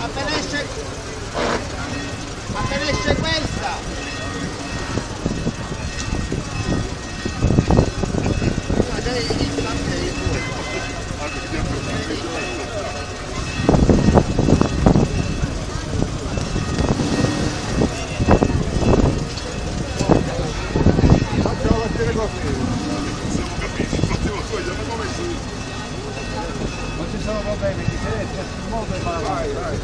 Appena esce... Appena esce questa! Thank you. Moldova gideceğiz. Moldova'ya. Hayır hayır.